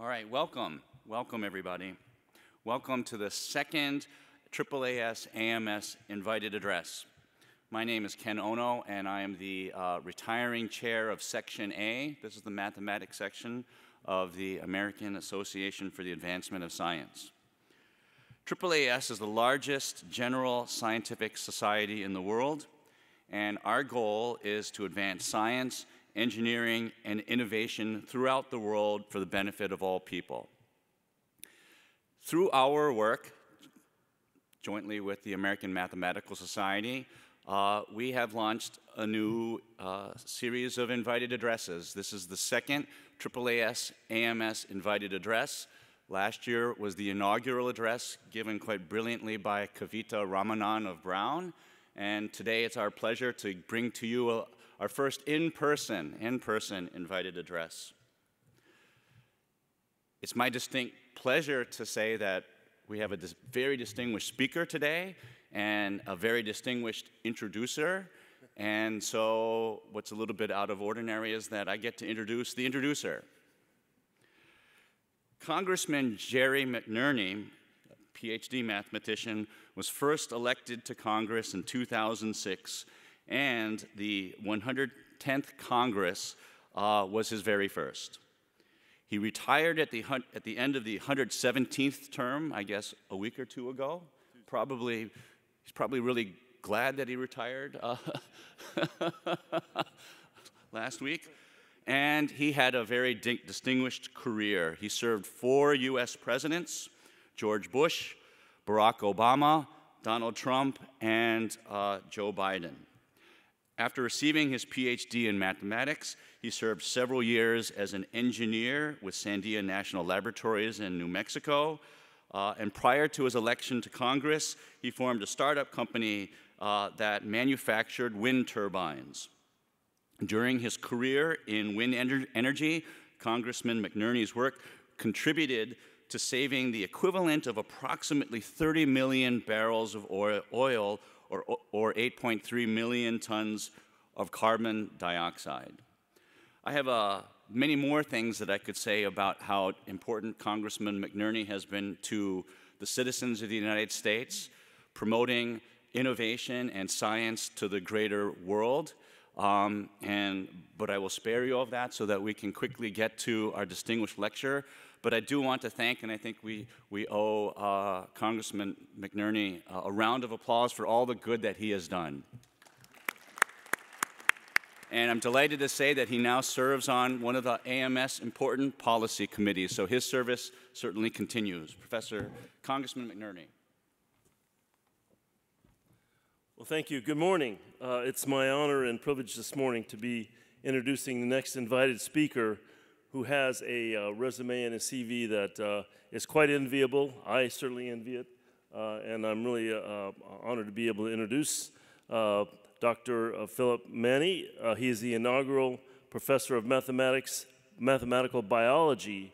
All right, welcome. Welcome, everybody. Welcome to the second AAAS AMS invited address. My name is Ken Ono, and I am the uh, retiring chair of Section A. This is the mathematics section of the American Association for the Advancement of Science. AAAS is the largest general scientific society in the world, and our goal is to advance science, engineering, and innovation throughout the world for the benefit of all people. Through our work, jointly with the American Mathematical Society, uh, we have launched a new uh, series of invited addresses. This is the second AAAS AMS invited address. Last year was the inaugural address given quite brilliantly by Kavita Ramanan of Brown. And today it's our pleasure to bring to you a, our first in-person, in-person invited address. It's my distinct pleasure to say that we have a dis very distinguished speaker today and a very distinguished introducer. And so what's a little bit out of ordinary is that I get to introduce the introducer. Congressman Jerry McNerney, PhD mathematician, was first elected to Congress in 2006, and the 110th Congress uh, was his very first. He retired at the, at the end of the 117th term, I guess a week or two ago. Probably, he's probably really glad that he retired uh, last week and he had a very distinguished career. He served four U.S. presidents George Bush, Barack Obama, Donald Trump, and uh, Joe Biden. After receiving his PhD in mathematics, he served several years as an engineer with Sandia National Laboratories in New Mexico. Uh, and prior to his election to Congress, he formed a startup company uh, that manufactured wind turbines. During his career in wind energy, Congressman McNerney's work contributed to saving the equivalent of approximately 30 million barrels of oil, oil or, or 8.3 million tons of carbon dioxide. I have uh, many more things that I could say about how important Congressman McNerney has been to the citizens of the United States, promoting innovation and science to the greater world. Um, and, but I will spare you of that so that we can quickly get to our distinguished lecture. But I do want to thank, and I think we, we owe uh, Congressman McNerney uh, a round of applause for all the good that he has done. And I'm delighted to say that he now serves on one of the AMS important policy committees, so his service certainly continues. Professor Congressman McNerney. Well, thank you. Good morning. Uh, it's my honor and privilege this morning to be introducing the next invited speaker who has a uh, resume and a CV that uh, is quite enviable. I certainly envy it. Uh, and I'm really uh, honored to be able to introduce uh, Dr. Philip Maini. he is the inaugural professor of mathematics, mathematical biology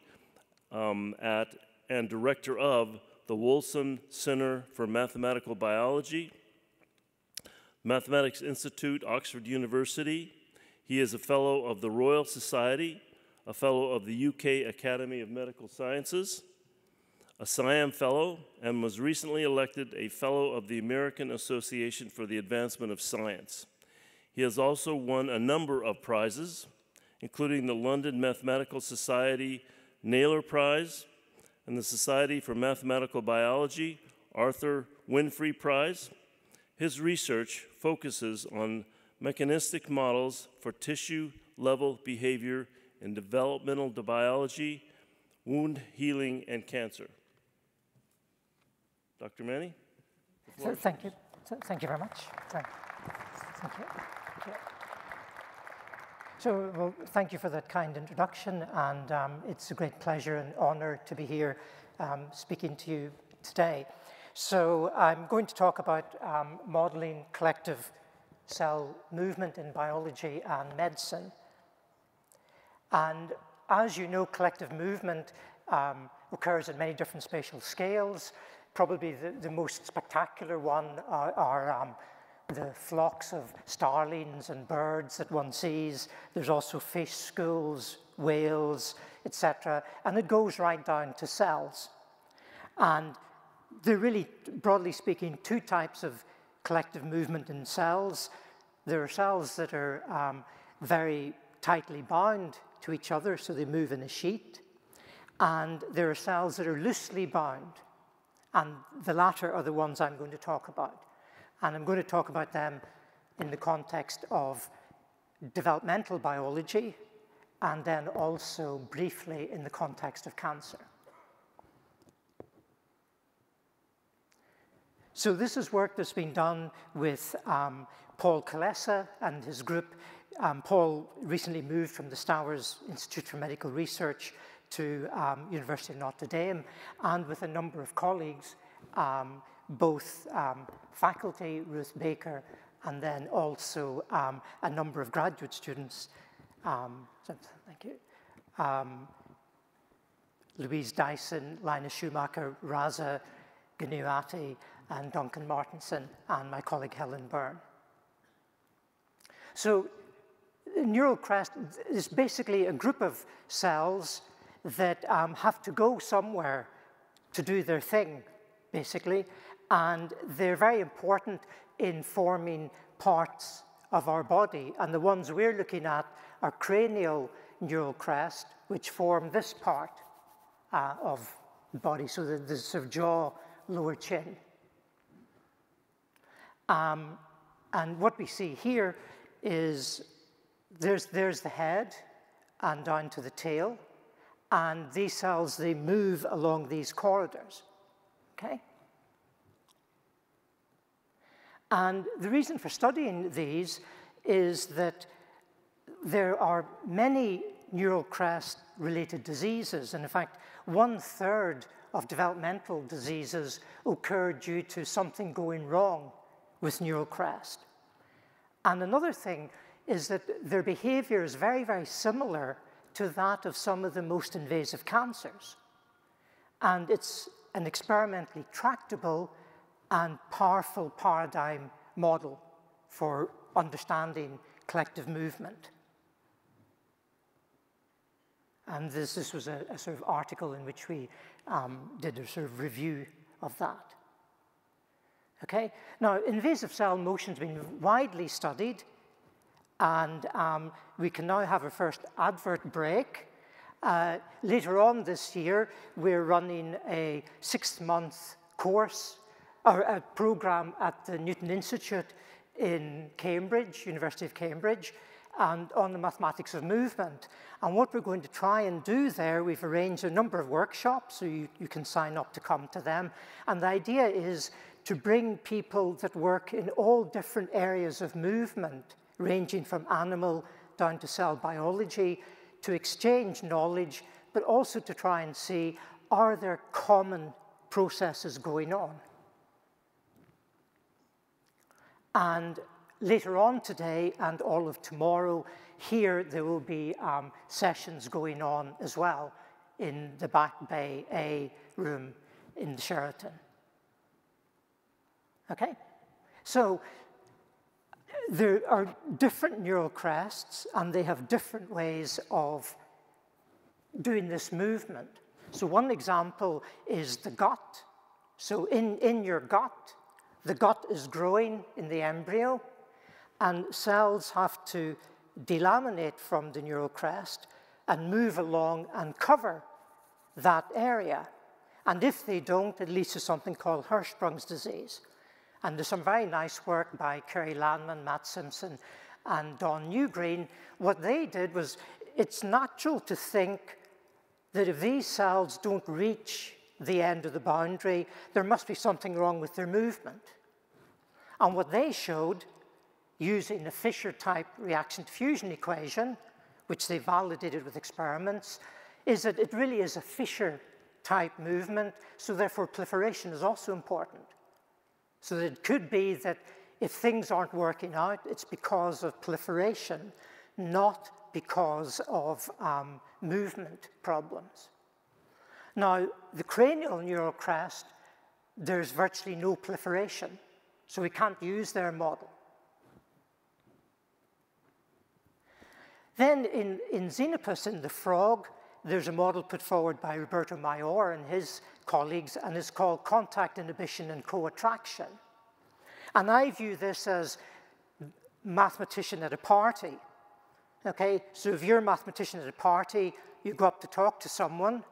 um, at and director of the Wolfson Center for Mathematical Biology Mathematics Institute, Oxford University. He is a fellow of the Royal Society, a fellow of the UK Academy of Medical Sciences, a SIAM Fellow, and was recently elected a Fellow of the American Association for the Advancement of Science. He has also won a number of prizes, including the London Mathematical Society Naylor Prize and the Society for Mathematical Biology Arthur Winfree Prize. His research focuses on mechanistic models for tissue level behavior in developmental biology, wound healing, and cancer. Dr. Maini? So, thank you. So, thank you very much. Thank, thank you. Thank you. So, well, thank you for that kind introduction, and um, it's a great pleasure and honor to be here um, speaking to you today. So I'm going to talk about um, modeling collective cell movement in biology and medicine. And as you know, collective movement um, occurs at many different spatial scales. Probably the, the most spectacular one are, are um, the flocks of starlings and birds that one sees. There's also fish schools, whales, etc. And it goes right down to cells. And there are really, broadly speaking, two types of collective movement in cells. There are cells that are um, very tightly bound to each other, so they move in a sheet. And there are cells that are loosely bound. And the latter are the ones I'm going to talk about. And I'm going to talk about them in the context of developmental biology and then also briefly in the context of cancer. So this is work that's been done with um, Paul Kulesa and his group. Um, Paul recently moved from the Stowers Institute for Medical Research to um, University of Notre Dame, and with a number of colleagues, um, both um, faculty, Ruth Baker, and then also um, a number of graduate students. Um, thank you. Louise Dyson, Linus Schumacher, Rasa Giniunaite, and Duncan Martinson, and my colleague Helen Byrne. So neural crest is basically a group of cells that um, have to go somewhere to do their thing, basically, and they're very important in forming parts of our body. And the ones we're looking at are cranial neural crest, which form this part uh, of the body, so the, the sort of jaw, lower chin. Um, and what we see here is there's, there's the head and down to the tail, and these cells, they move along these corridors, okay? And the reason for studying these is that there are many neural crest related diseases. And in fact, one third of developmental diseases occur due to something going wrong with neural crest. And another thing is that their behavior is very, very similar to that of some of the most invasive cancers. And it's an experimentally tractable and powerful paradigm model for understanding collective movement. And this, this was a, a sort of article in which we um, did a sort of review of that. Okay, now invasive cell motion has been widely studied, and um, we can now have a first advert break. Uh, later on this year, we're running a six-month course or a program at the Newton Institute in Cambridge, University of Cambridge, and on the mathematics of movement. And what we're going to try and do there, we've arranged a number of workshops, so you, you can sign up to come to them. And the idea is to bring people that work in all different areas of movement, ranging from animal down to cell biology, to exchange knowledge, but also to try and see, are there common processes going on? And later on today and all of tomorrow, here there will be um, sessions going on as well in the Back Bay A room in the Sheraton. Okay? So there are different neural crests and they have different ways of doing this movement. So one example is the gut. So in, in your gut, the gut is growing in the embryo, and cells have to delaminate from the neural crest and move along and cover that area. And if they don't, it leads to something called Hirschsprung's disease. And there's some very nice work by Kerry Landman, Matt Simpson, and Don Newgreen. What they did was, it's natural to think that if these cells don't reach the end of the boundary, there must be something wrong with their movement. And what they showed, using a Fisher-type reaction diffusion equation, which they validated with experiments, is that it really is a Fisher-type movement, so therefore proliferation is also important. So it could be that if things aren't working out, it's because of proliferation, not because of um, movement problems. Now, the cranial neural crest, there's virtually no proliferation. So we can't use their model. Then in, in Xenopus, in the frog, there's a model put forward by Roberto Mayor and his colleagues, and it's called contact inhibition and co-attraction. And I view this as mathematician at a party. Okay, so if you're a mathematician at a party, you go up to talk to someone,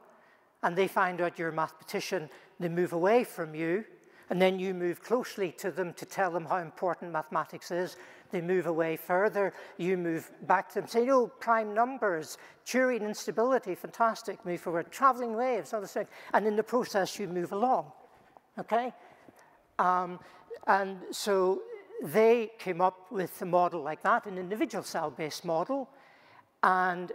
and they find out you're a mathematician, they move away from you, and then you move closely to them to tell them how important mathematics is. They move away further, you move back to them, say, oh, prime numbers, Turing instability, fantastic, move forward, traveling waves, other things. And in the process, you move along, okay? Um, and so they came up with a model like that, an individual cell-based model, and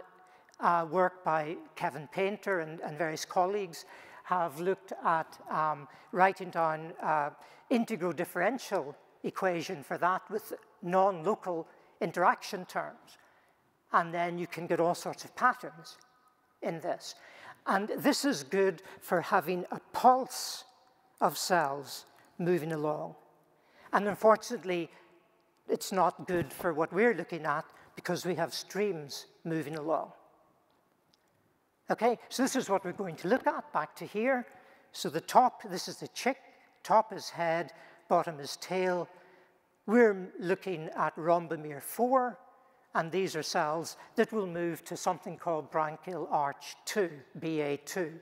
uh, work by Kevin Painter and, and, various colleagues have looked at um, writing down uh, integral differential equation for that with non-local interaction terms. And then you can get all sorts of patterns in this. And this is good for having a pulse of cells moving along. And unfortunately, it's not good for what we're looking at because we have streams moving along. Okay, so this is what we're going to look at back to here. So the top, this is the chick, top is head, bottom is tail. We're looking at rhombomere 4, and these are cells that will move to something called branchial arch 2, BA2.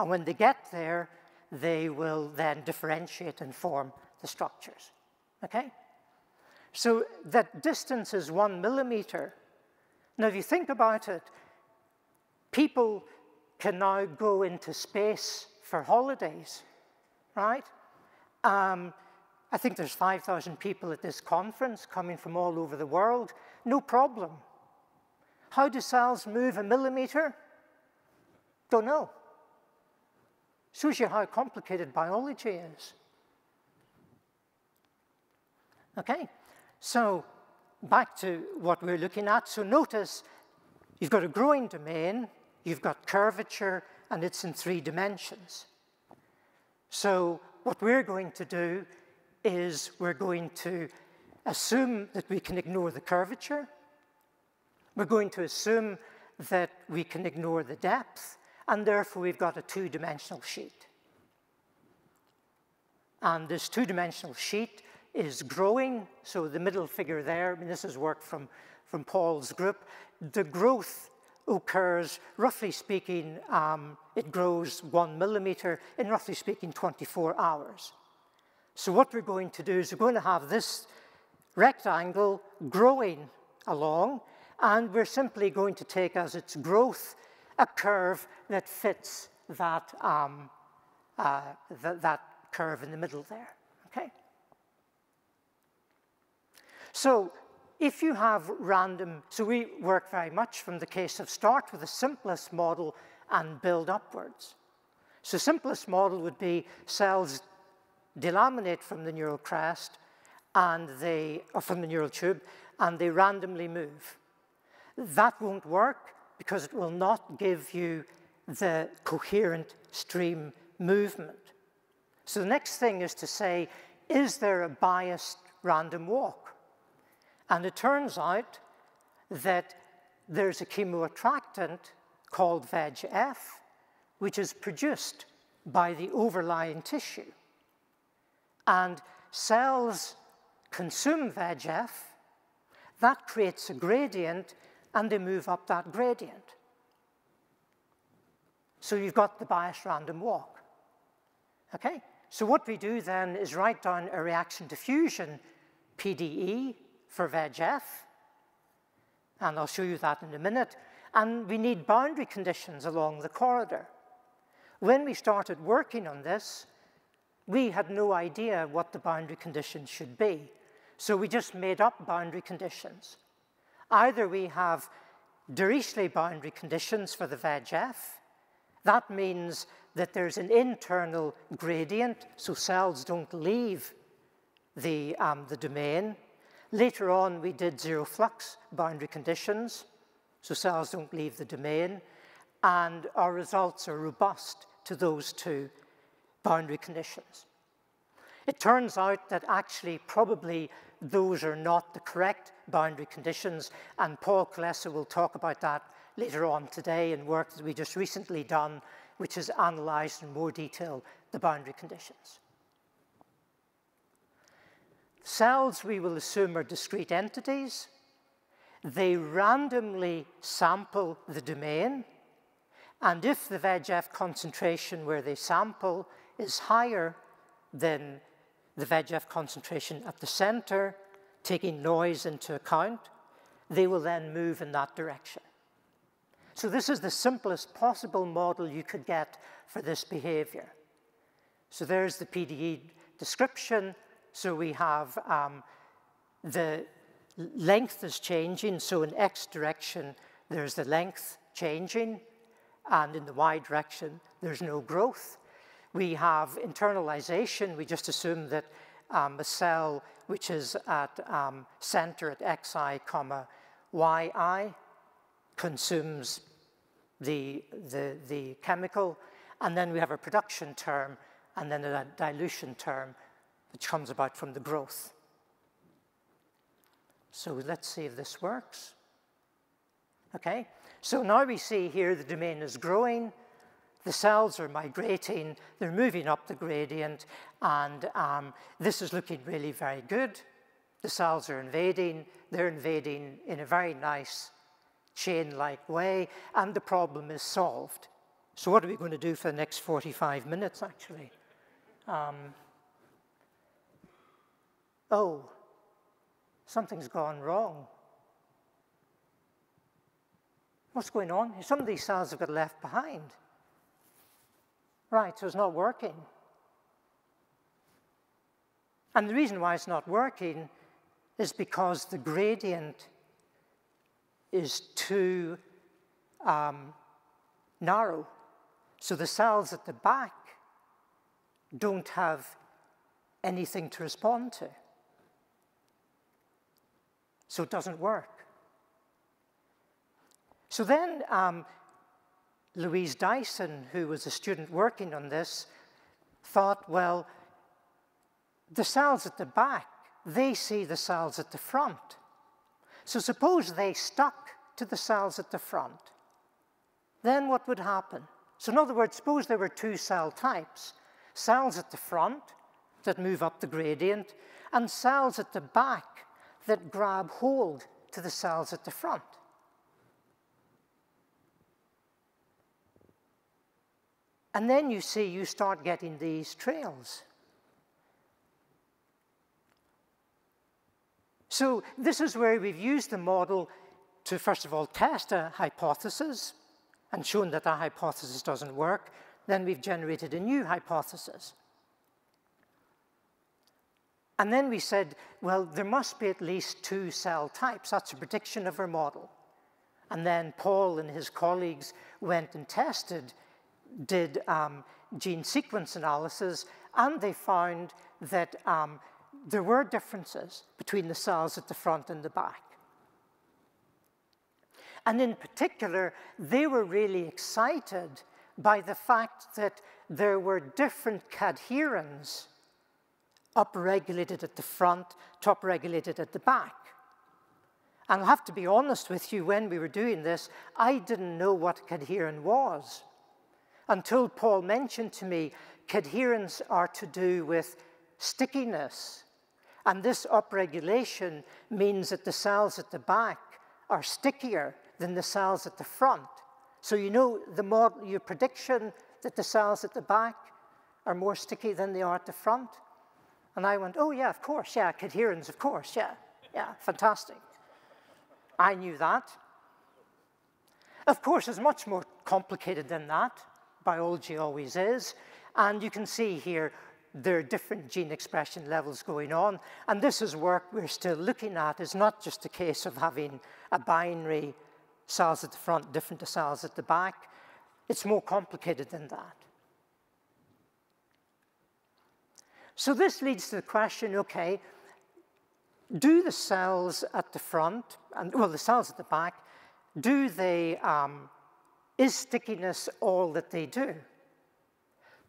And when they get there, they will then differentiate and form the structures. Okay? So that distance is one millimeter. Now, if you think about it, people can now go into space for holidays, right? Um, I think there's 5,000 people at this conference coming from all over the world. No problem. How do cells move a millimeter? Don't know. Shows you how complicated biology is. Okay, so back to what we're looking at. So notice you've got a growing domain, you've got curvature, and it's in three dimensions. So what we're going to do is we're going to assume that we can ignore the curvature. We're going to assume that we can ignore the depth, and therefore we've got a two-dimensional sheet. And this two-dimensional sheet is growing. So the middle figure there, I mean, this is work from, from Paul's group. The growth occurs, roughly speaking, um, it grows one millimeter in roughly speaking 24 hours. So what we're going to do is we're going to have this rectangle growing along, and we're simply going to take as its growth a curve that fits that, um, uh, th that curve in the middle there, okay? So if you have random, so we work very much from the case of start with the simplest model and build upwards. So simplest model would be cells delaminate from the neural crest and they, or from the neural tube, and they randomly move. That won't work because it will not give you the coherent stream movement. So the next thing is to say, is there a biased random walk? And it turns out that there's a chemoattractant called VEGF, which is produced by the overlying tissue. And cells consume VEGF, that creates a gradient, and they move up that gradient. So you've got the biased random walk. Okay? So what we do then is write down a reaction diffusion PDE for VEGF, and I'll show you that in a minute, and we need boundary conditions along the corridor. When we started working on this, we had no idea what the boundary conditions should be, so we just made up boundary conditions. Either we have Dirichlet boundary conditions for the VEGF, that means that there's an internal gradient, so cells don't leave the, um, the domain, Later on, we did zero flux boundary conditions, so cells don't leave the domain, and our results are robust to those two boundary conditions. It turns out that actually probably those are not the correct boundary conditions, and Paul Kulesa will talk about that later on today in work that we just recently done, which has analysed in more detail the boundary conditions. Cells, we will assume, are discrete entities. They randomly sample the domain, and if the VEGF concentration where they sample is higher than the VEGF concentration at the center, taking noise into account, they will then move in that direction. So this is the simplest possible model you could get for this behavior. So there's the PDE description. So we have um, the length is changing. So in X direction, there's the length changing. And in the Y direction, there's no growth. We have internalization. We just assume that um, a cell which is at um, center at xi comma yi consumes the, the, the chemical, and then we have a production term, and then a dilution term, which comes about from the growth. So let's see if this works. Okay, so now we see here the domain is growing, the cells are migrating, they're moving up the gradient, and um, this is looking really very good. The cells are invading, they're invading in a very nice chain-like way, and the problem is solved. So what are we going to do for the next 45 minutes, actually? Um, oh, something's gone wrong. What's going on? Some of these cells have got left behind. Right, so it's not working. And the reason why it's not working is because the gradient is too um, narrow. So the cells at the back don't have anything to respond to. So it doesn't work. So then um, Louise Dyson, who was a student working on this, thought, well, the cells at the back, they see the cells at the front. So suppose they stuck to the cells at the front. Then what would happen? So in other words, suppose there were two cell types, cells at the front that move up the gradient, and cells at the back that grab hold to the cells at the front. And then you see you start getting these trails. So this is where we've used the model to, first of all, test a hypothesis and shown that that hypothesis doesn't work. Then we've generated a new hypothesis. And then we said, well, there must be at least two cell types. That's a prediction of our model. And then Paul and his colleagues went and tested, did um, gene sequence analysis, and they found that um, there were differences between the cells at the front and the back. And in particular, they were really excited by the fact that there were different cadherins upregulated at the front top regulated at the back. And I'll have to be honest with you, when we were doing this, I didn't know what cadherin was until Paul mentioned to me cadherins are to do with stickiness and this upregulation means that the cells at the back are stickier than the cells at the front. So you know the model, your prediction that the cells at the back are more sticky than they are at the front? And I went, oh yeah, of course, yeah, cadherins, of course, yeah, yeah, fantastic. I knew that. Of course, it's much more complicated than that. Biology always is. And you can see here there are different gene expression levels going on. And this is work we're still looking at. It's not just a case of having a binary cells at the front different to cells at the back. It's more complicated than that. So this leads to the question, okay, do the cells at the front, and well, the cells at the back, do they, um, is stickiness all that they do?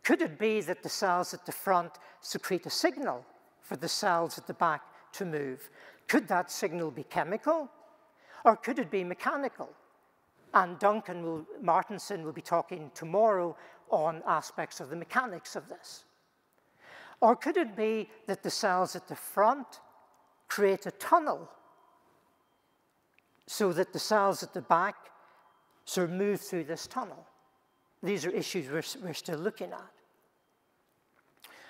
Could it be that the cells at the front secrete a signal for the cells at the back to move. Could that signal be chemical or could it be mechanical? And Duncan will, Martinson will be talking tomorrow on aspects of the mechanics of this. Or could it be that the cells at the front create a tunnel so that the cells at the back sort of move through this tunnel? These are issues we're, we're still looking at.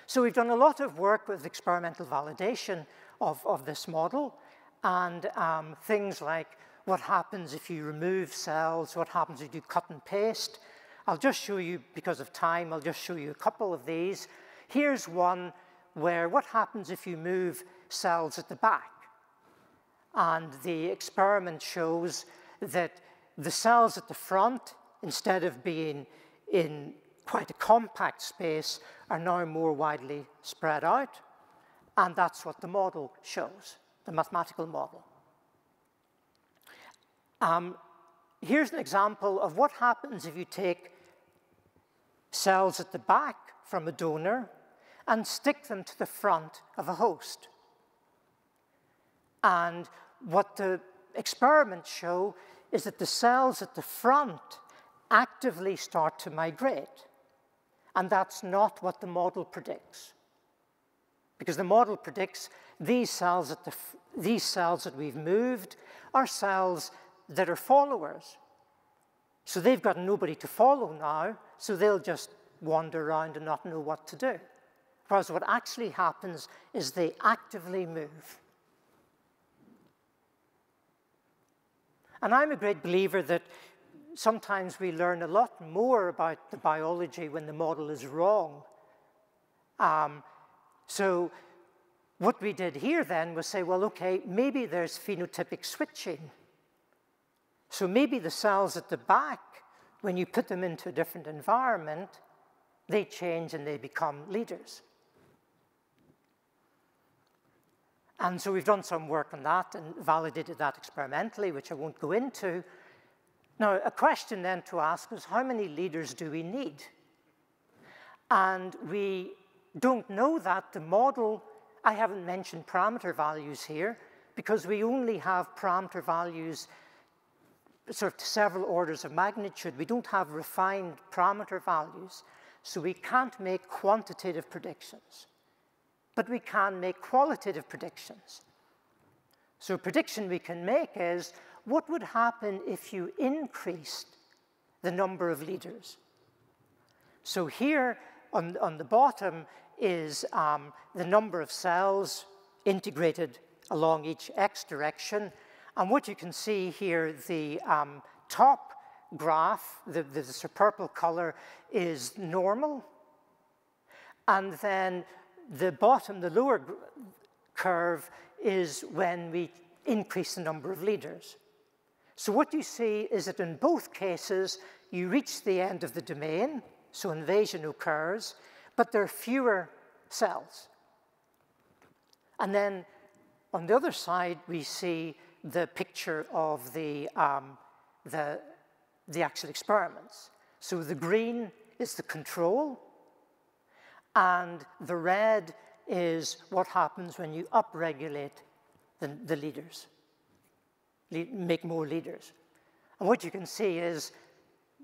So we've done a lot of work with experimental validation of, of this model and um, things like what happens if you remove cells, what happens if you do cut and paste. I'll just show you, because of time, I'll just show you a couple of these. Here's one where what happens if you move cells at the back? And the experiment shows that the cells at the front, instead of being in quite a compact space, are now more widely spread out. And that's what the model shows, the mathematical model. Um, here's an example of what happens if you take cells at the back from a donor and stick them to the front of a host. And what the experiments show is that the cells at the front actively start to migrate. And that's not what the model predicts. Because the model predicts these cells, at the, these cells that we've moved are cells that are followers. So they've got nobody to follow now, so they'll just wander around and not know what to do. Whereas what actually happens is they actively move. And I'm a great believer that sometimes we learn a lot more about the biology when the model is wrong. Um, so what we did here then was say, well, okay, maybe there's phenotypic switching. So maybe the cells at the back, when you put them into a different environment, they change and they become leaders. And so we've done some work on that and validated that experimentally, which I won't go into. Now, a question then to ask is how many leaders do we need? And we don't know that. The model, I haven't mentioned parameter values here because we only have parameter values sort of several orders of magnitude. We don't have refined parameter values, so we can't make quantitative predictions. But we can make qualitative predictions. So a prediction we can make is what would happen if you increased the number of leaders? So here on, on the bottom is um, the number of cells integrated along each x direction. And what you can see here, the um, top graph, the, the, the purple color, is normal. And then the bottom, the lower curve, is when we increase the number of leaders. So what you see is that in both cases, you reach the end of the domain, so invasion occurs, but there are fewer cells. And then on the other side, we see the picture of the, um, the, the actual experiments. So the green is the control, and the red is what happens when you upregulate the, the leaders make more leaders. And what you can see is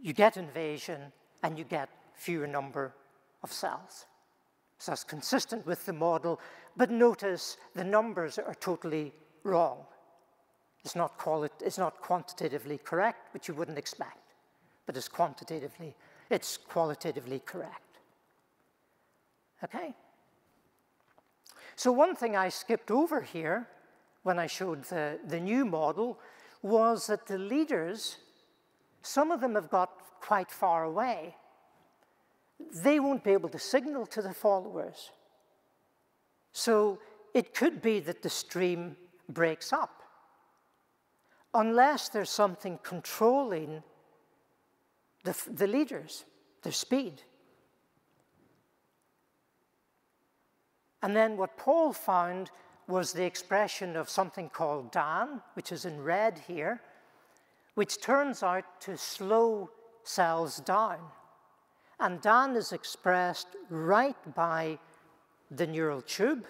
you get invasion and you get fewer number of cells. So that's consistent with the model, but notice the numbers are totally wrong. It's not, it's not quantitatively correct, which you wouldn't expect, but it's quantitatively, it's qualitatively correct. Okay? So one thing I skipped over here when I showed the, the new model was that the leaders, some of them have got quite far away. They won't be able to signal to the followers. So it could be that the stream breaks up unless there's something controlling the, the leaders, their speed. And then what Paul found was the expression of something called Dan, which is in red here, which turns out to slow cells down. And Dan is expressed right by the neural tube.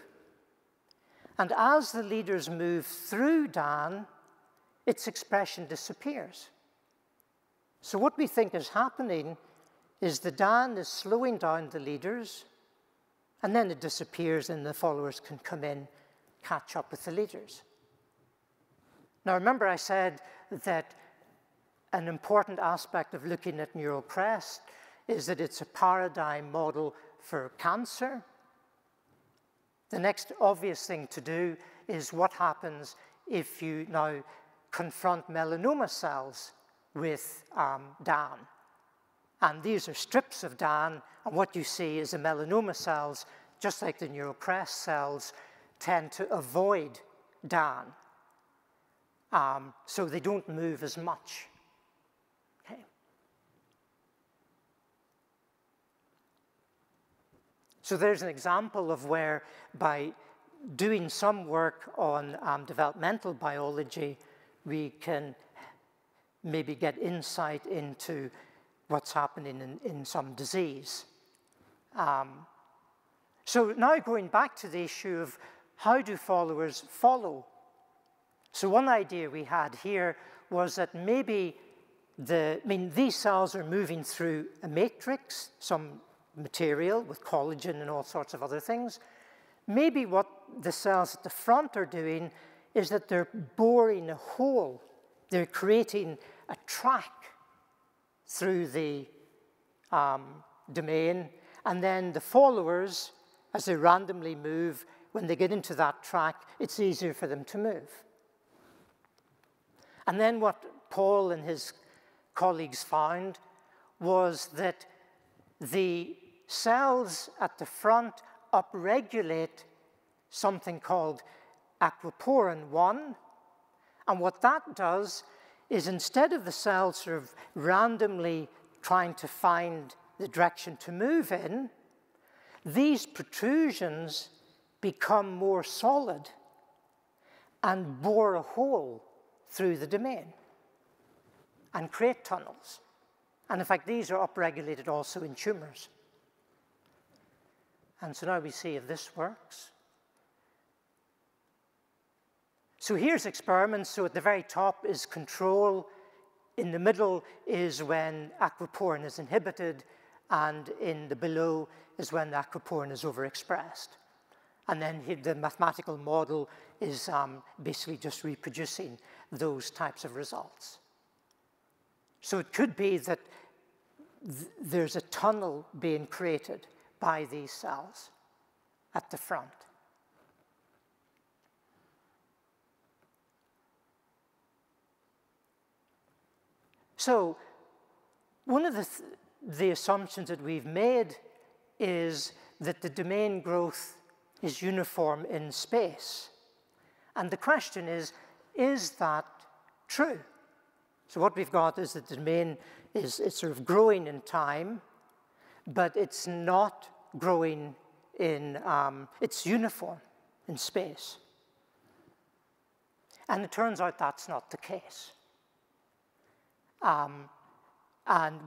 And as the leaders move through Dan, its expression disappears. So, what we think is happening is the Dan is slowing down the leaders, and then it disappears, and the followers can come in, catch up with the leaders. Now, remember, I said that an important aspect of looking at neural crest is that it's a paradigm model for cancer. The next obvious thing to do is what happens if you now confront melanoma cells with um, DAN. And these are strips of DAN, and what you see is the melanoma cells, just like the neural crest cells, tend to avoid DAN. Um, so they don't move as much. Okay. So there's an example of where by doing some work on um, developmental biology, we can maybe get insight into what's happening in, in some disease. Um, so now going back to the issue of how do followers follow? So one idea we had here was that maybe the, I mean, these cells are moving through a matrix, some material with collagen and all sorts of other things. Maybe what the cells at the front are doing is that they're boring a hole. They're creating a track through the um, domain, and then the followers, as they randomly move, when they get into that track, it's easier for them to move. And then what Paul and his colleagues found was that the cells at the front upregulate something called aquaporin 1. And what that does is instead of the cells sort of randomly trying to find the direction to move in, these protrusions become more solid and bore a hole through the domain and create tunnels. And in fact, these are upregulated also in tumors. And so now we see if this works. So here's experiments. So at the very top is control. In the middle is when aquaporin is inhibited. And in the below is when the aquaporin is overexpressed. And then the mathematical model is um, basically just reproducing those types of results. So it could be that th there's a tunnel being created by these cells at the front. So one of the, th the assumptions that we've made is that the domain growth is uniform in space. And the question is, is that true? So what we've got is that the domain is it's sort of growing in time, but it's not growing in, um, it's uniform in space. And it turns out that's not the case. Um, and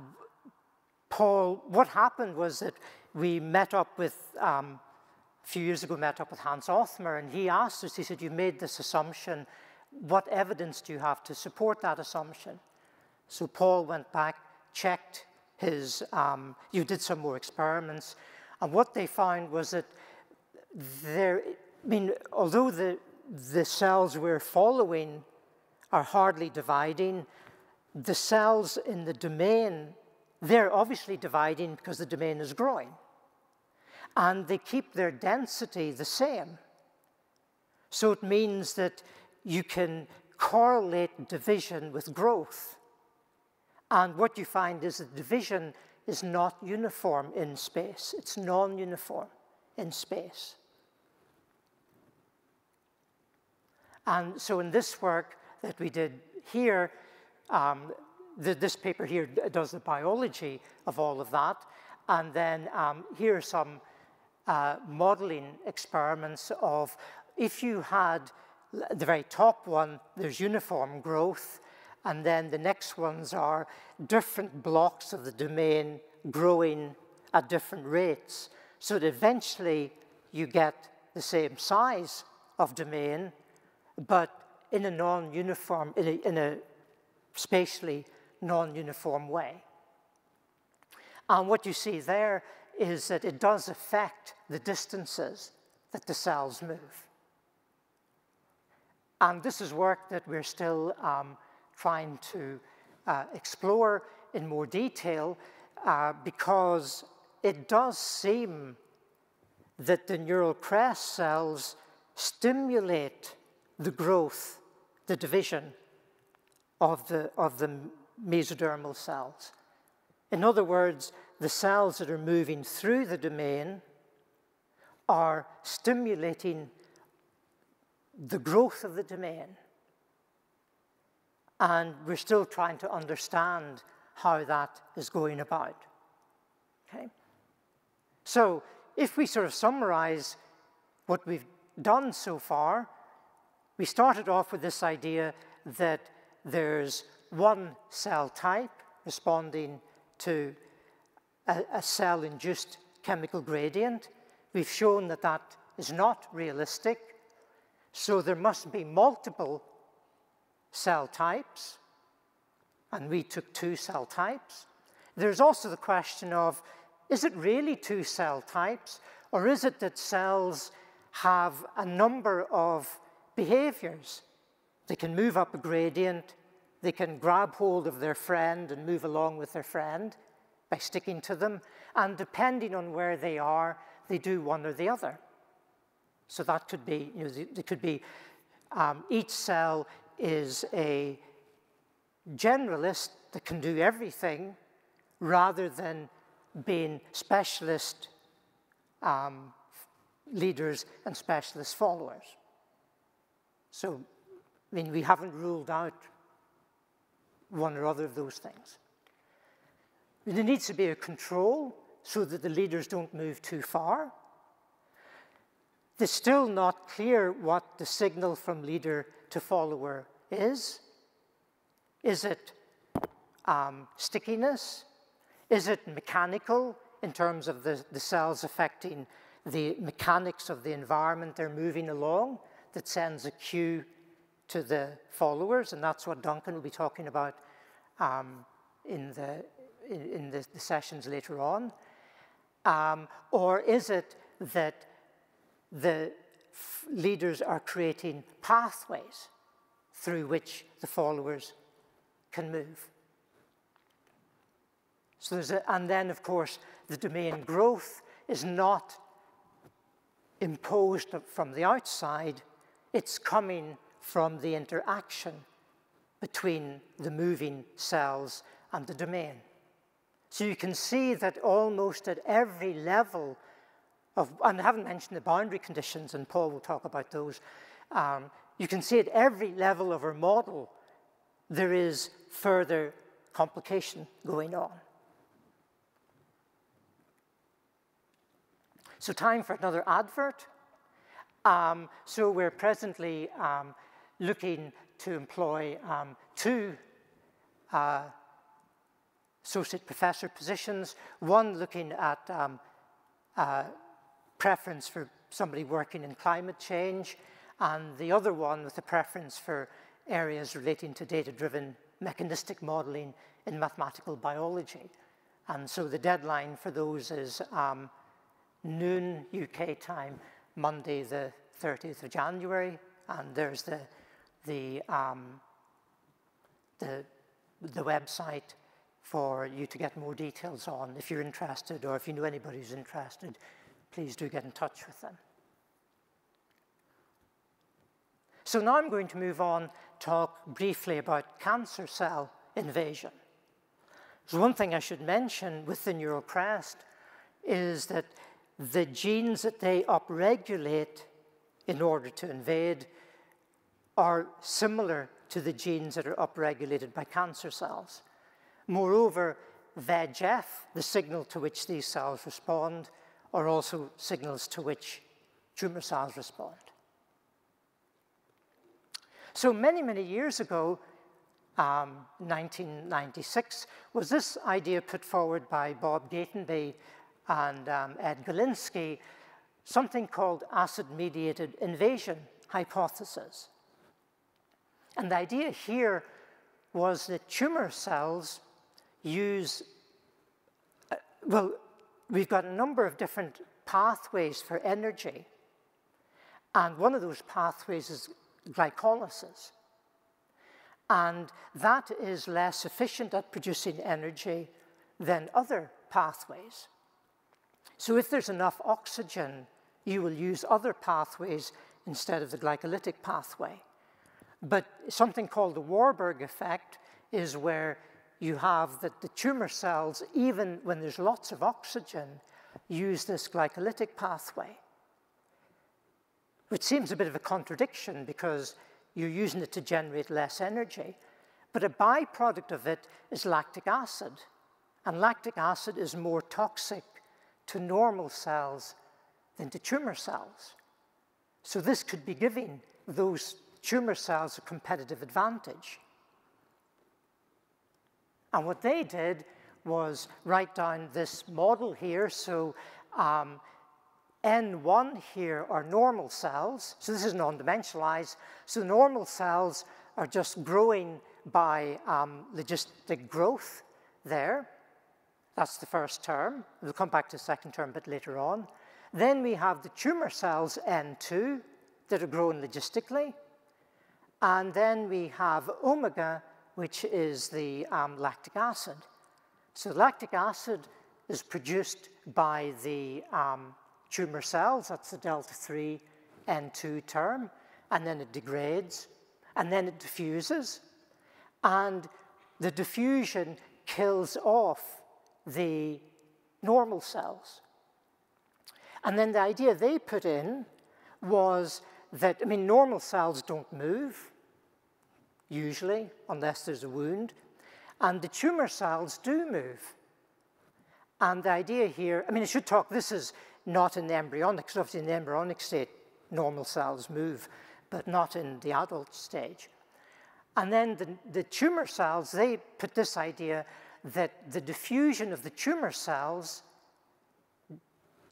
Paul, what happened was that we met up with, um, a few years ago, met up with Hans Othmer, and he asked us, he said, you made this assumption, what evidence do you have to support that assumption? So Paul went back, checked his, um, you did some more experiments, and what they found was that there, I mean, although the, the cells we're following are hardly dividing, the cells in the domain, they're obviously dividing because the domain is growing. And they keep their density the same. So it means that you can correlate division with growth. And what you find is that division is not uniform in space. It's non-uniform in space. And so in this work that we did here, um, this paper here does the biology of all of that. And then um, here are some uh, modeling experiments of if you had the very top one, there's uniform growth, and then the next ones are different blocks of the domain growing at different rates, so that eventually you get the same size of domain, but in a non-uniform, in in a spatially non-uniform way. And what you see there is that it does affect the distances that the cells move. And this is work that we're still um, trying to uh, explore in more detail uh, because it does seem that the neural crest cells stimulate the growth, the division of the, of the mesodermal cells. In other words, the cells that are moving through the domain are stimulating the growth of the domain. And we're still trying to understand how that is going about. Okay? So, if we sort of summarize what we've done so far, we started off with this idea that there's one cell type responding to a, a cell-induced chemical gradient. We've shown that that is not realistic, so there must be multiple cell types, and we took two cell types. There's also the question of, is it really two cell types, or is it that cells have a number of behaviors? They can move up a gradient, they can grab hold of their friend and move along with their friend by sticking to them, and depending on where they are, they do one or the other. So that could be, you know, it could be um, each cell is a generalist that can do everything rather than being specialist um, leaders and specialist followers. So, I mean, we haven't ruled out one or other of those things. There needs to be a control so that the leaders don't move too far. It's still not clear what the signal from leader to follower is. Is it um, stickiness? Is it mechanical in terms of the, the cells affecting the mechanics of the environment they're moving along that sends a cue to the followers? And that's what Duncan will be talking about um, in, the, in, in the, the, sessions later on. Um, or is it that the leaders are creating pathways through which the followers can move? So there's a, and then, of course, the domain growth is not imposed from the outside, it's coming from the interaction between the moving cells and the domain. So you can see that almost at every level of, and I haven't mentioned the boundary conditions, and Paul will talk about those. Um, you can see at every level of our model, there is further complication going on. So time for another advert. Um, so we're presently um, looking to employ um, two uh, associate professor positions, one looking at um, uh, preference for somebody working in climate change, and the other one with a preference for areas relating to data-driven mechanistic modeling in mathematical biology. And so the deadline for those is um, noon UK time, Monday the 30th of January, and there's the, the, um, the, the website for you to get more details on if you're interested or if you know anybody who's interested, please do get in touch with them. So now I'm going to move on, talk briefly about cancer cell invasion. So one thing I should mention with the neural crest is that the genes that they upregulate in order to invade are similar to the genes that are upregulated by cancer cells. Moreover, VEGF, the signal to which these cells respond, are also signals to which tumor cells respond. So many, many years ago, um, 1996, was this idea put forward by Bob Gatenby and um, Ed Gawlinski, something called acid-mediated invasion, hypothesis. And the idea here was that tumor cells use, uh, well, we've got a number of different pathways for energy. And one of those pathways is glycolysis. And that is less efficient at producing energy than other pathways. So if there's enough oxygen, you will use other pathways instead of the glycolytic pathway. But something called the Warburg effect is where you have that the tumor cells, even when there's lots of oxygen, use this glycolytic pathway. Which seems a bit of a contradiction because you're using it to generate less energy. But a byproduct of it is lactic acid. And lactic acid is more toxic to normal cells than to tumor cells. So this could be giving those tumor cells a competitive advantage. And what they did was write down this model here. So um, N1 here are normal cells. So this is non-dimensionalized. So normal cells are just growing by um, logistic growth there. That's the first term. We'll come back to the second term a bit later on. Then we have the tumor cells N2 that are growing logistically. And then we have omega, which is the um, lactic acid. So lactic acid is produced by the um, tumor cells, that's the delta 3 N2 term, and then it degrades, and then it diffuses, and the diffusion kills off the normal cells. And then the idea they put in was that, I mean, normal cells don't move, usually, unless there's a wound, and the tumor cells do move. And the idea here, I mean, I should talk, this is not in the embryonic, because obviously in the embryonic state, normal cells move, but not in the adult stage. And then the, the tumor cells, they put this idea that the diffusion of the tumor cells,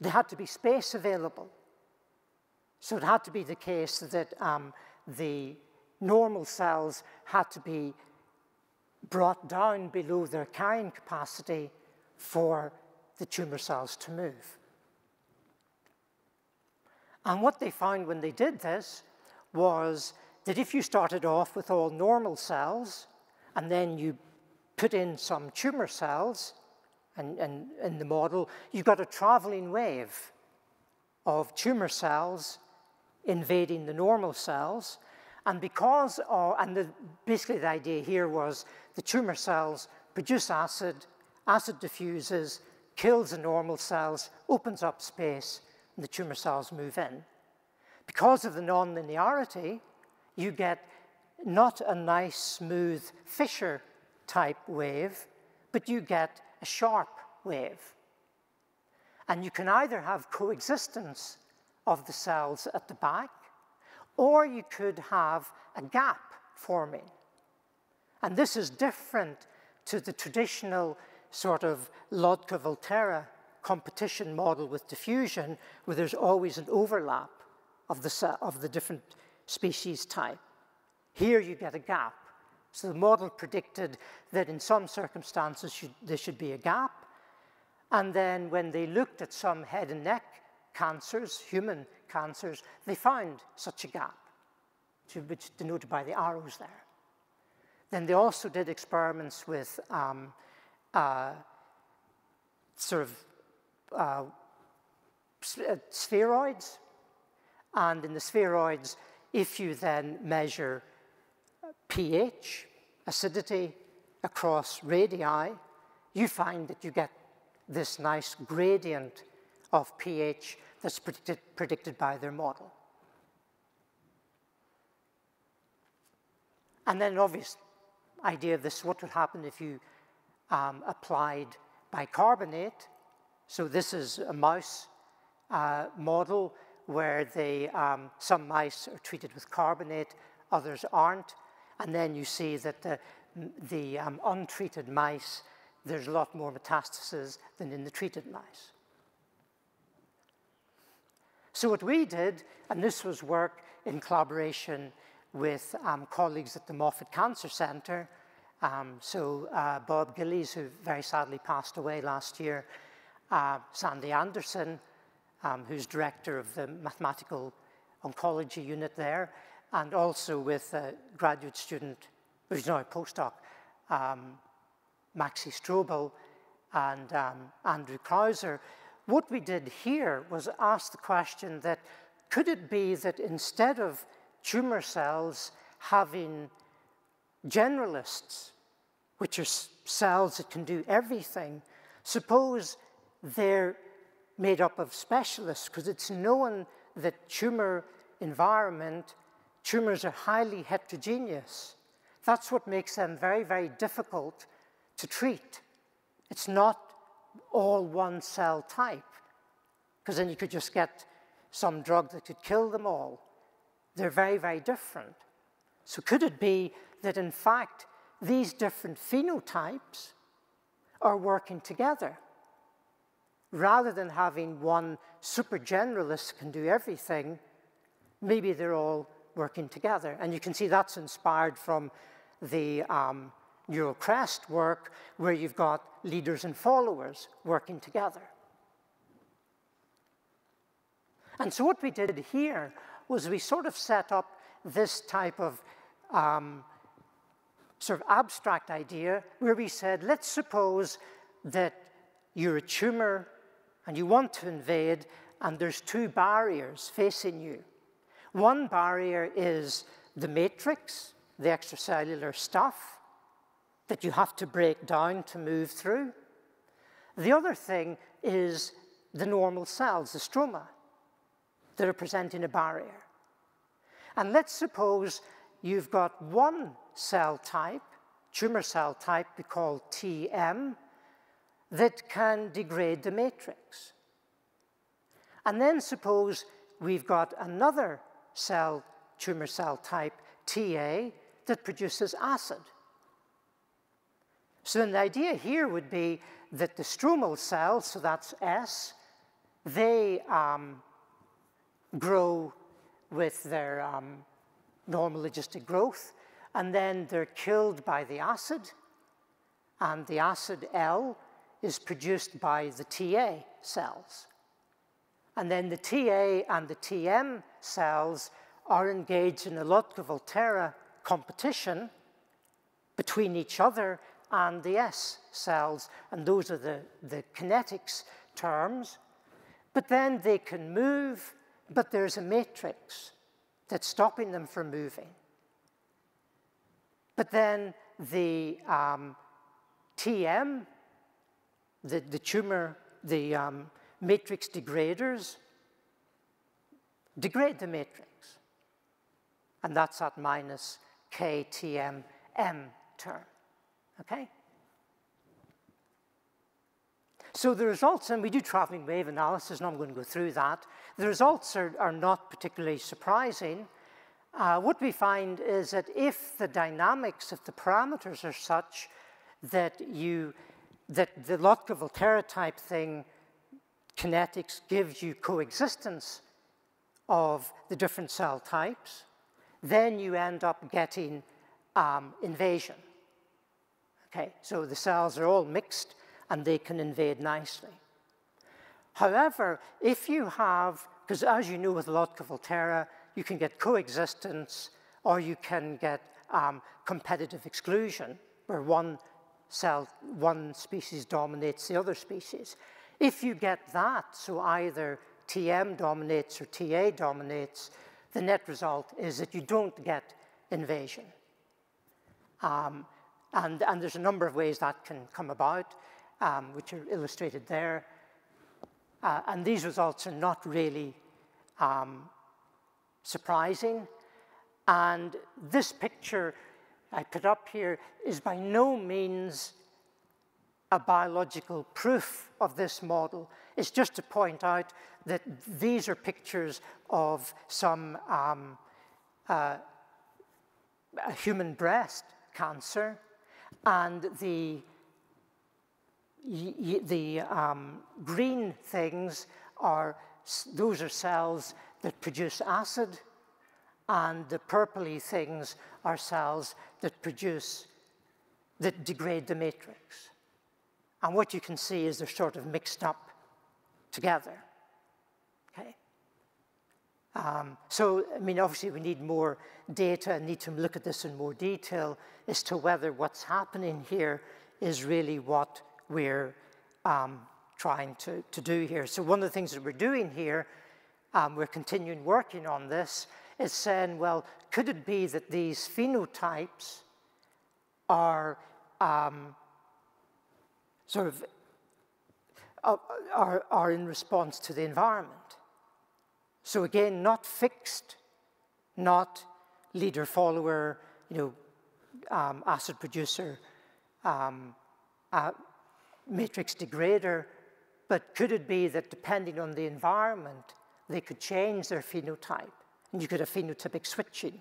there had to be space available. So it had to be the case that um, the normal cells had to be brought down below their carrying capacity for the tumor cells to move. And what they found when they did this was that if you started off with all normal cells and then you put in some tumor cells and, and in the model, you got a traveling wave of tumor cells invading the normal cells. And because, of, and the, basically the idea here was the tumor cells produce acid, acid diffuses, kills the normal cells, opens up space, and the tumor cells move in. Because of the nonlinearity, you get not a nice, smooth Fisher type wave, but you get a sharp wave. And you can either have coexistence of the cells at the back, or you could have a gap forming. And this is different to the traditional sort of Lotka-Volterra competition model with diffusion, where there's always an overlap of the, of the different species type. Here you get a gap. So the model predicted that in some circumstances should, there should be a gap. And then when they looked at some head and neck cancers, human cancers, they found such a gap, which denoted by the arrows there. Then they also did experiments with um, uh, sort of uh, uh, spheroids. And in the spheroids, if you then measure pH, acidity across radii, you find that you get this nice gradient of pH that's predicted, predicted by their model. And then an obvious idea of this, what would happen if you um, applied bicarbonate so this is a mouse uh, model where they, um, some mice are treated with carbonate, others aren't. And then you see that the, the um, untreated mice, there's a lot more metastases than in the treated mice. So what we did, and this was work in collaboration with um, colleagues at the Moffitt Cancer Center, um, so uh, Bob Gillies, who very sadly passed away last year, uh, Sandy Anderson, um, who's director of the mathematical oncology unit there, and also with a graduate student, who's now a postdoc, um, Maxi Strobl and um, Andrew Krause. What we did here was ask the question that could it be that instead of tumor cells having generalists, which are cells that can do everything, suppose they're made up of specialists, because it's known that tumor environment, tumors are highly heterogeneous. That's what makes them very, very difficult to treat. It's not all one cell type, because then you could just get some drug that could kill them all. They're very, very different. So could it be that in fact these different phenotypes are working together? Rather than having one super generalist can do everything, maybe they're all working together. And you can see that's inspired from the um, neural crest work where you've got leaders and followers working together. And so what we did here was we sort of set up this type of um, sort of abstract idea where we said, let's suppose that you're a tumor and you want to invade and there's two barriers facing you. One barrier is the matrix, the extracellular stuff that you have to break down to move through. The other thing is the normal cells, the stroma, that are presenting a barrier. And let's suppose you've got one cell type, tumor cell type we call TM, that can degrade the matrix. And then suppose we've got another cell, tumor cell type, TA, that produces acid. So the idea here would be that the stromal cells, so that's S, they um, grow with their um, normal logistic growth, and then they're killed by the acid, and the acid L is produced by the TA cells. And then the TA and the TM cells are engaged in a Lotka-Volterra competition between each other and the S cells, and those are the, the kinetics terms. But then they can move, but there's a matrix that's stopping them from moving. But then the um, TM, the, the tumor, the um, matrix degraders, degrade the matrix. And that's at minus KTM M term. Okay? So the results, and we do traveling wave analysis, and I'm going to go through that. The results are, are not particularly surprising. Uh, what we find is that if the dynamics of the parameters are such that you that the Lotka-Volterra type thing kinetics gives you coexistence of the different cell types, then you end up getting um, invasion. Okay, so the cells are all mixed and they can invade nicely. However, if you have, because as you know with Lotka-Volterra, you can get coexistence or you can get um, competitive exclusion, where one cell, one species dominates the other species. If you get that, so either TM dominates or TA dominates, the net result is that you don't get invasion. Um, and, and, there's a number of ways that can come about, um, which are illustrated there. Uh, and these results are not really um, surprising. And this picture I put up here is by no means a biological proof of this model. It's just to point out that these are pictures of some um, uh, human breast cancer, and the, the um, green things are those are cells that produce acid, and the purpley things are cells that produce, that degrade the matrix. And what you can see is they're sort of mixed up together. Um, so, I mean, obviously we need more data and need to look at this in more detail as to whether what's happening here is really what we're um, trying to, to do here. So one of the things that we're doing here, um, we're continuing working on this, is saying, well, could it be that these phenotypes are um, sort of uh, are, are in response to the environment? So again, not fixed, not leader follower, you know, um, acid producer, um, uh, matrix degrader, but could it be that depending on the environment, they could change their phenotype? And you could have phenotypic switching.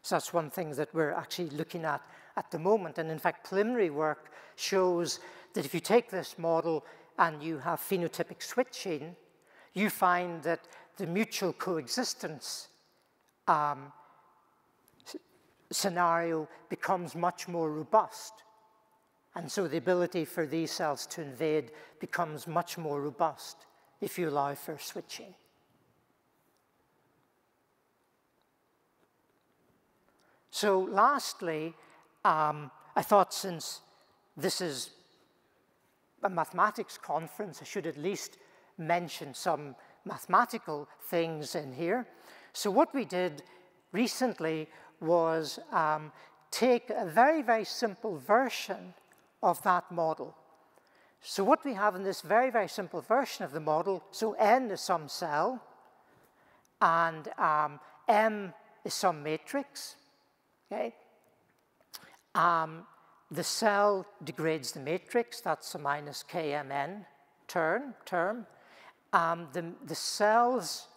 So that's one thing that we're actually looking at at the moment. And in fact, preliminary work shows that if you take this model and you have phenotypic switching, you find that the mutual coexistence um, scenario becomes much more robust. And so the ability for these cells to invade becomes much more robust if you allow for switching. So lastly, um, I thought since this is a mathematics conference, I should at least mention some mathematical things in here. So what we did recently was um, take a very, very simple version of that model. So what we have in this very, very simple version of the model, so n is some cell, and um, m is some matrix, okay? Um, the cell degrades the matrix, that's a minus kmn term. term. Um, the, the cells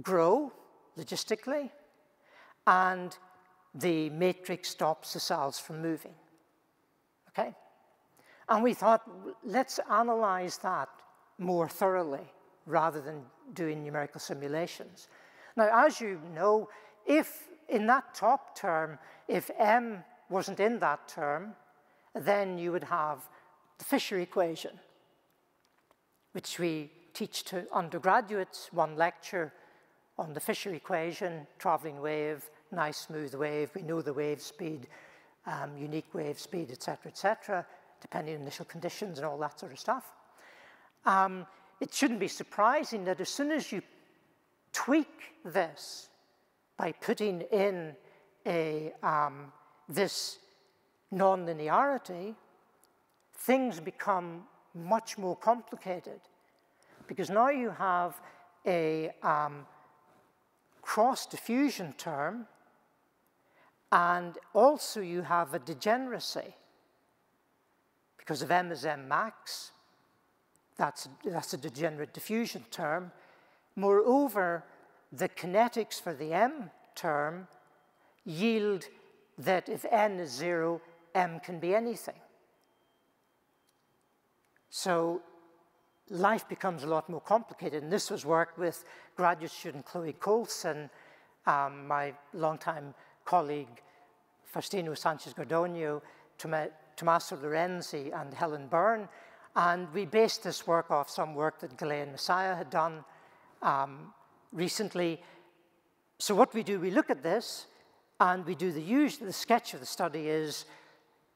grow logistically, and the matrix stops the cells from moving. Okay? And we thought, let's analyze that more thoroughly rather than doing numerical simulations. Now, as you know, if in that top term, if m wasn't in that term, then you would have the Fisher equation, which we teach to undergraduates, one lecture on the Fisher equation, traveling wave, nice smooth wave, we know the wave speed, um, unique wave speed, et cetera, et cetera, depending on initial conditions and all that sort of stuff. Um, it shouldn't be surprising that as soon as you tweak this by putting in a, um, this nonlinearity, things become much more complicated because now you have a um, cross diffusion term and also you have a degeneracy because of m is m max. That's, that's a degenerate diffusion term. Moreover, the kinetics for the m term yield that if n is zero, m can be anything. So life becomes a lot more complicated. And this was work with graduate student Chloe Colson, um, my longtime colleague Faustino Sanchez Garduño, Tommaso Lorenzi, and Helen Byrne. And we based this work off some work that Ghislain Messiah had done um, recently. So what we do, we look at this, and we do the usual, the sketch of the study is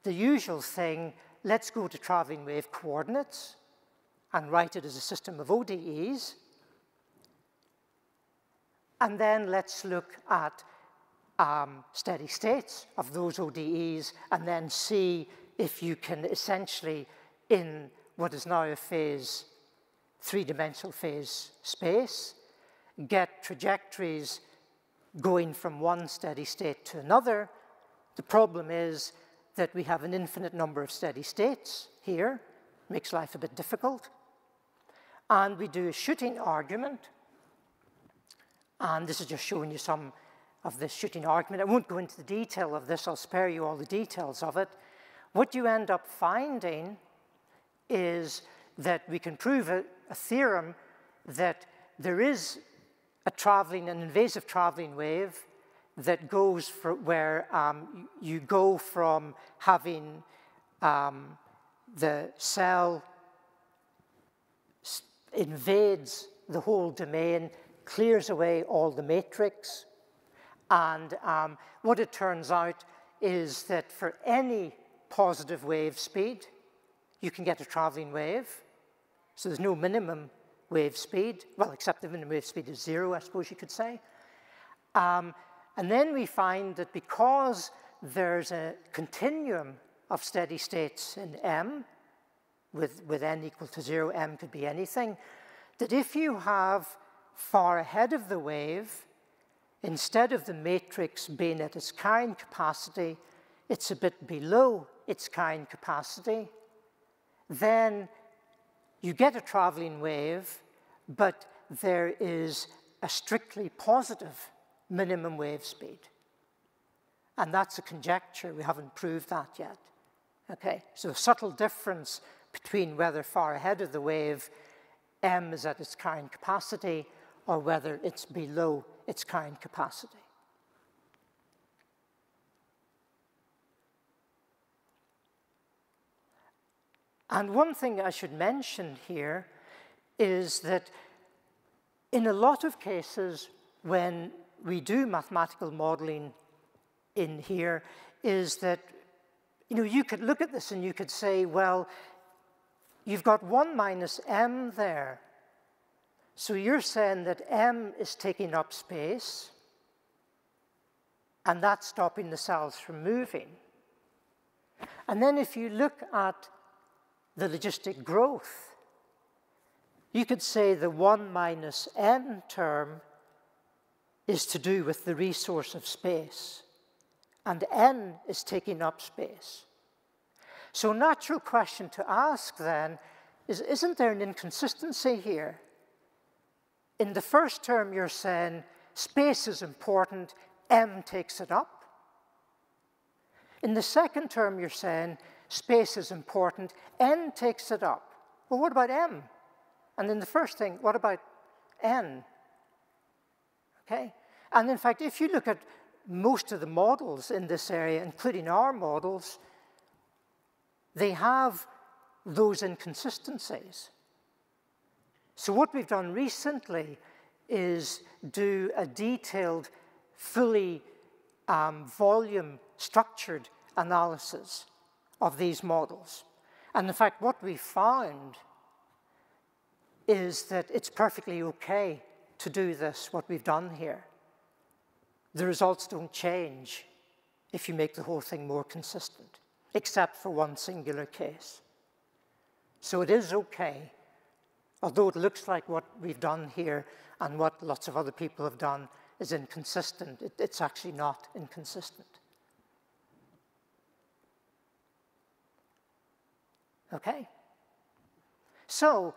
the usual thing, let's go to traveling wave coordinates and write it as a system of ODEs. And then let's look at um, steady states of those ODEs and then see if you can essentially, in what is now a phase, three-dimensional phase space, get trajectories going from one steady state to another. The problem is that we have an infinite number of steady states here, makes life a bit difficult. And we do a shooting argument, and this is just showing you some of this shooting argument. I won't go into the detail of this, I'll spare you all the details of it. What you end up finding is that we can prove a, a theorem that there is a traveling, an invasive traveling wave that goes for where um, you go from having um, the cell invades the whole domain, clears away all the matrix, and um, what it turns out is that for any positive wave speed, you can get a traveling wave. So there's no minimum wave speed, well, except the minimum wave speed is zero, I suppose you could say. Um, and then we find that because there's a continuum of steady states in M, with, with n equal to zero, m could be anything, that if you have far ahead of the wave, instead of the matrix being at its carrying capacity, it's a bit below its carrying capacity, then you get a traveling wave, but there is a strictly positive minimum wave speed. And that's a conjecture, we haven't proved that yet. Okay, so a subtle difference between whether far ahead of the wave m is at its carrying capacity or whether it's below its carrying capacity. And one thing I should mention here is that in a lot of cases when we do mathematical modeling in here is that you know you could look at this and you could say well you've got 1 minus m there. So you're saying that m is taking up space, and that's stopping the cells from moving. And then if you look at the logistic growth, you could say the 1 minus n term is to do with the resource of space, and n is taking up space. So, natural question to ask then is Isn't there an inconsistency here? In the first term, you're saying space is important, M takes it up. In the second term, you're saying space is important, N takes it up. Well, what about M? And in the first thing, what about N? Okay? And in fact, if you look at most of the models in this area, including our models, they have those inconsistencies. So, what we've done recently is do a detailed, fully um, volume structured analysis of these models. And in fact, what we found is that it's perfectly okay to do this, what we've done here. The results don't change if you make the whole thing more consistent except for one singular case. So it is okay, although it looks like what we've done here and what lots of other people have done is inconsistent, it, it's actually not inconsistent. Okay? So,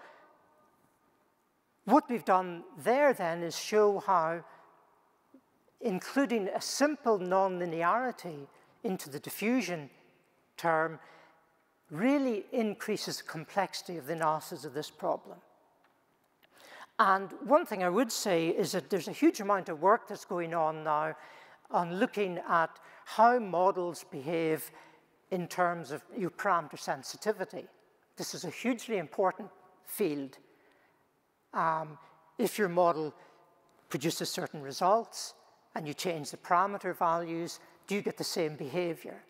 what we've done there then is show how including a simple nonlinearity into the diffusion term really increases the complexity of the analysis of this problem. And one thing I would say is that there's a huge amount of work that's going on now on looking at how models behave in terms of your parameter sensitivity. This is a hugely important field. Um, if your model produces certain results and you change the parameter values, do you get the same behavior?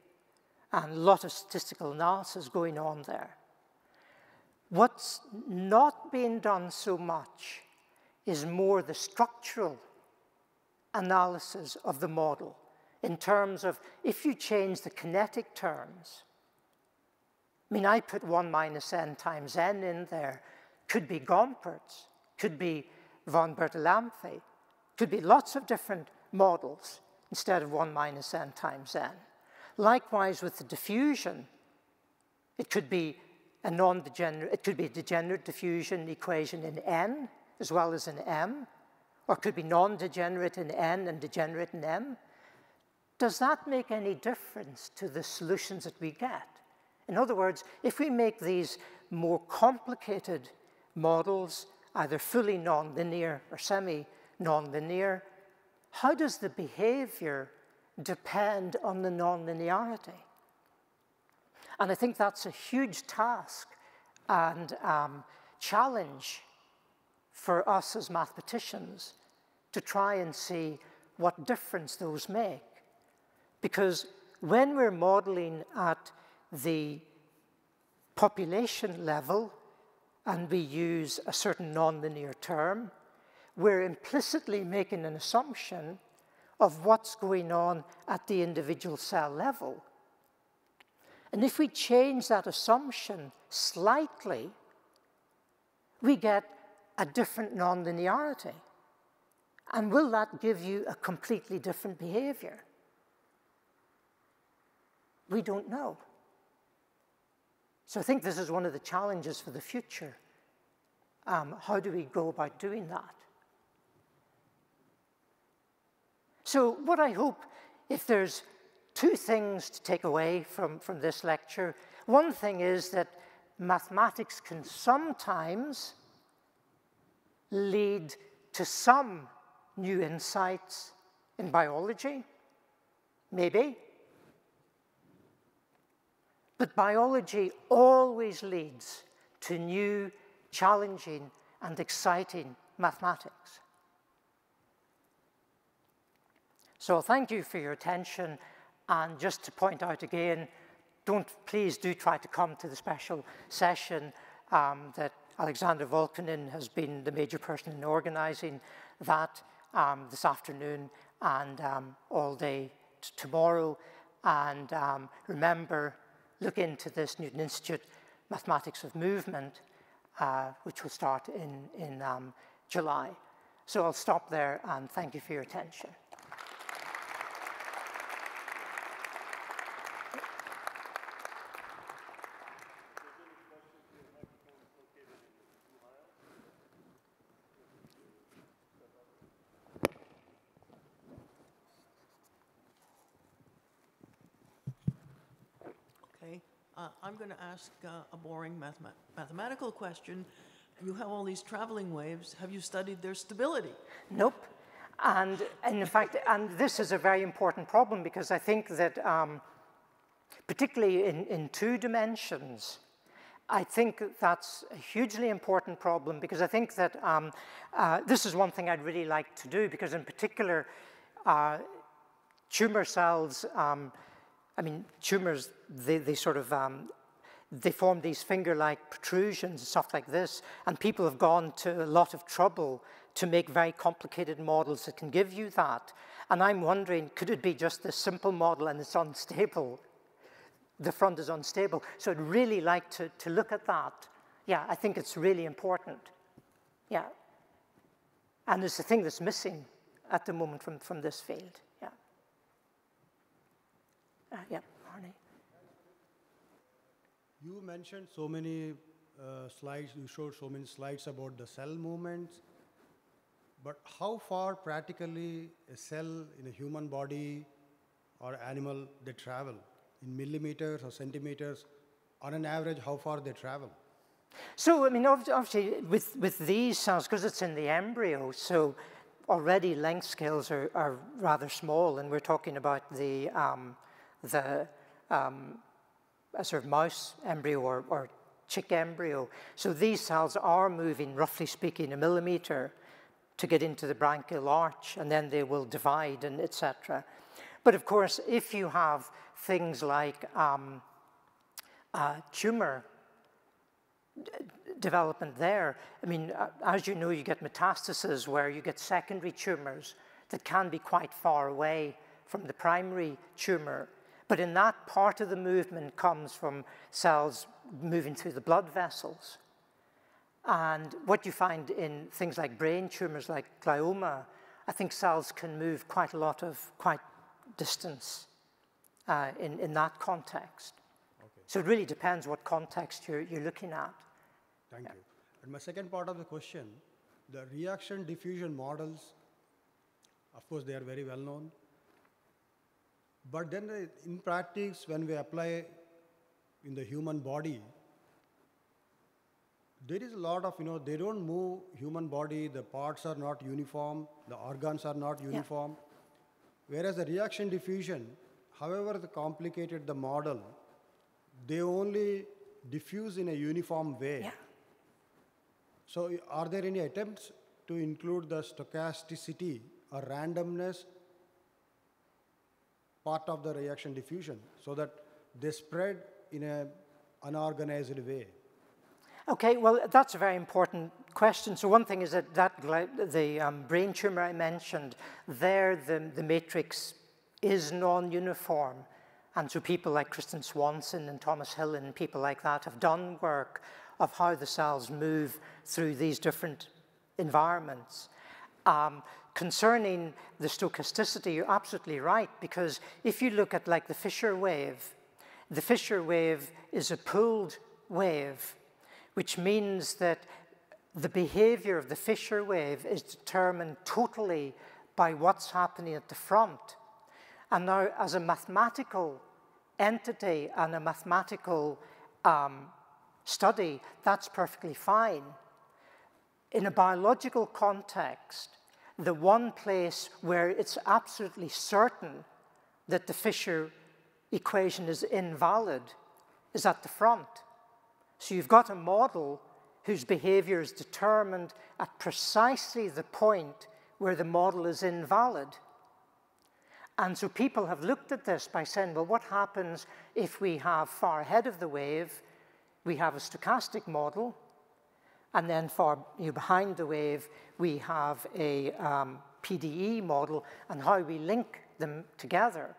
and a lot of statistical analysis going on there. What's not being done so much is more the structural analysis of the model in terms of if you change the kinetic terms. I mean, I put 1 minus n times n in there. Could be Gompertz, could be von Bertalanffy, could be lots of different models instead of 1 minus n times n. Likewise with the diffusion, it could be a non-degenerate, it could be a degenerate diffusion equation in N as well as in M, or it could be non-degenerate in N and degenerate in M. Does that make any difference to the solutions that we get? In other words, if we make these more complicated models either fully nonlinear or semi-nonlinear, how does the behavior depend on the nonlinearity? And I think that's a huge task and um, challenge for us as mathematicians to try and see what difference those make. Because when we're modeling at the population level and we use a certain nonlinear term, we're implicitly making an assumption of what's going on at the individual cell level. And if we change that assumption slightly, we get a different nonlinearity. And will that give you a completely different behavior? We don't know. So I think this is one of the challenges for the future. Um, how do we go about doing that? So what I hope, if there's two things to take away from, from this lecture, one thing is that mathematics can sometimes lead to some new insights in biology, maybe. But biology always leads to new, challenging, and exciting mathematics. So thank you for your attention. And just to point out again, don't please do try to come to the special session um, that Alexandria Volkening has been the major person in organizing that um, this afternoon and um, all day tomorrow. And um, remember, look into this Newton Institute Mathematics of Movement, uh, which will start in, in um, July. So I'll stop there and thank you for your attention. Uh, I'm going to ask uh, a boring mathematical question. You have all these traveling waves. Have you studied their stability? Nope. And, and in fact, and this is a very important problem because I think that, um, particularly in, in two dimensions, I think that's a hugely important problem because I think that um, uh, this is one thing I'd really like to do because in particular, uh, tumor cells um, I mean, tumors, they, they sort of, um, they form these finger-like protrusions and stuff like this, and people have gone to a lot of trouble to make very complicated models that can give you that. And I'm wondering, could it be just this simple model and it's unstable? The front is unstable. So I'd really like to, to look at that. Yeah, I think it's really important. Yeah. And it's the thing that's missing at the moment from, from this field. Uh, yeah. You mentioned so many uh, slides, you showed so many slides about the cell movements, but how far practically a cell in a human body or animal they travel? In millimeters or centimeters, on an average, how far they travel? So, I mean, obviously, with, with these cells, because it's in the embryo, so already length scales are, are rather small, and we're talking about the um, the um, a sort of mouse embryo or, or chick embryo. So these cells are moving, roughly speaking, a millimeter to get into the branchial arch, and then they will divide and etc. But of course, if you have things like um, uh, tumor development there, I mean, uh, as you know, you get metastases where you get secondary tumors that can be quite far away from the primary tumor. But in that, part of the movement comes from cells moving through the blood vessels. And what you find in things like brain tumors like glioma, I think cells can move quite a lot of quite distance uh, in, in that context. Okay. So it really depends what context you're, you're looking at. Thank yeah. you. And my second part of the question, the reaction diffusion models, of course, they are very well known. But then uh, in practice, when we apply in the human body, there is a lot of, you know, they don't move human body, the parts are not uniform, the organs are not uniform. Whereas the reaction diffusion, however the complicated the model, they only diffuse in a uniform way. Yeah. So are there any attempts to include the stochasticity or randomness part of the reaction diffusion so that they spread in an unorganized way? Okay, well, that's a very important question. So one thing is that, that the um, brain tumor I mentioned, there the, the matrix is non-uniform. And so people like Kristin Swanson and Thomas Hillen and people like that have done work of how the cells move through these different environments. Um, concerning the stochasticity, you're absolutely right, because if you look at like the Fisher wave, the Fisher wave is a pulled wave, which means that the behavior of the Fisher wave is determined totally by what's happening at the front. And now, as a mathematical entity and a mathematical um, study, that's perfectly fine. In a biological context, the one place where it's absolutely certain that the Fisher equation is invalid is at the front. So you've got a model whose behavior is determined at precisely the point where the model is invalid. And so people have looked at this by saying, well, what happens if we have far ahead of the wave, we have a stochastic model, and then for you know, behind the wave, we have a um, PDE model, and how we link them together.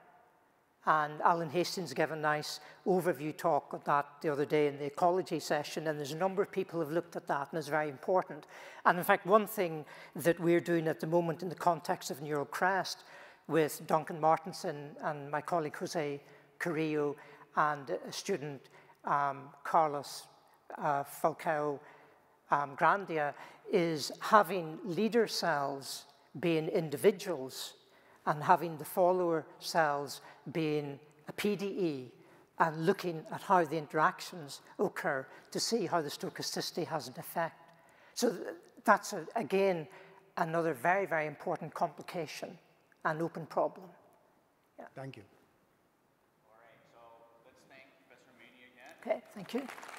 And Alan Hastings gave a nice overview talk of that the other day in the ecology session, and there's a number of people who have looked at that, and it's very important. And in fact, one thing that we're doing at the moment in the context of Neural Crest with Duncan Martinson and my colleague Jose Carrillo and a student, um, Carlos uh, Falcó um, Gandia, is having leader cells being individuals and having the follower cells being a PDE and looking at how the interactions occur to see how the stochasticity has an effect. So th- that's, a, again, another very, very important complication and open problem. Thank you. All right, so let's thank Professor Maini again. Okay, thank you.